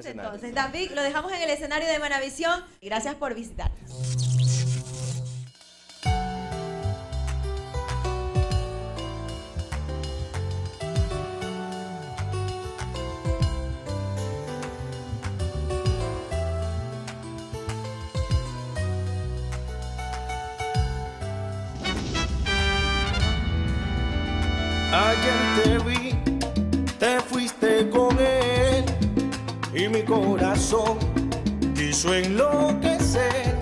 escenario. entonces. David, lo dejamos en el escenario de Manavisión. Gracias por visitarnos. Ayer te vi, te fuiste con él y mi corazón quiso enloquecer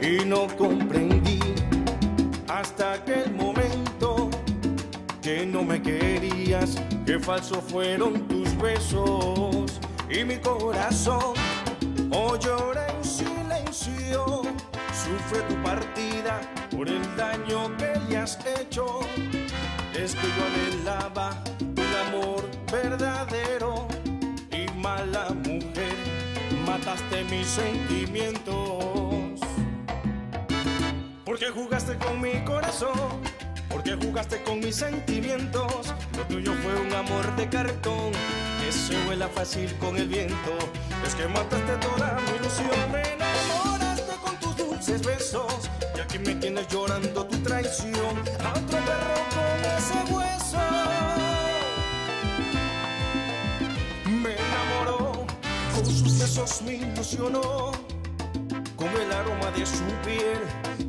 y no comprendí hasta aquel momento que no me querías, que falsos fueron tus besos y mi corazón. Oh llora en silencio, sufre tu partida por el daño que le has hecho. Es que yo anhelaba mataste mis sentimientos. Porque jugaste con mi corazón, porque jugaste con mis sentimientos. Lo tuyo fue un amor de cartón que se vuela fácil con el viento. Es que mataste toda mi ilusión, me enamoraste con tus dulces besos. Y aquí me tienes llorando tu traición a besos me ilusionó, con el aroma de su piel,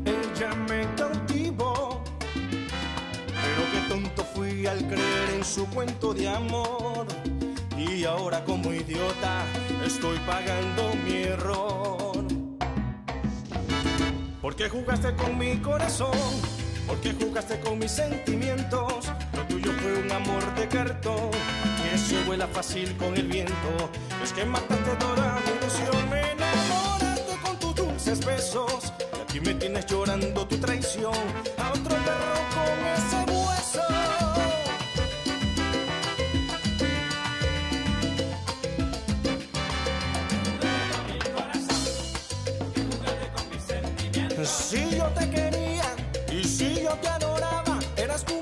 ella me cautivó. Pero qué tonto fui al creer en su cuento de amor. Y ahora como idiota estoy pagando mi error. Porque jugaste con mi corazón, porque jugaste con mis sentimientos. Tuyo fue un amor de cartón que se vuela fácil con el viento. Es que mataste toda mi ilusión, me enamoraste con tus dulces besos. Y aquí me tienes llorando tu traición a otro perro con ese hueso. Si yo te quería y si yo te adoraba, eras tu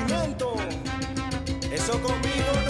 Eso conmigo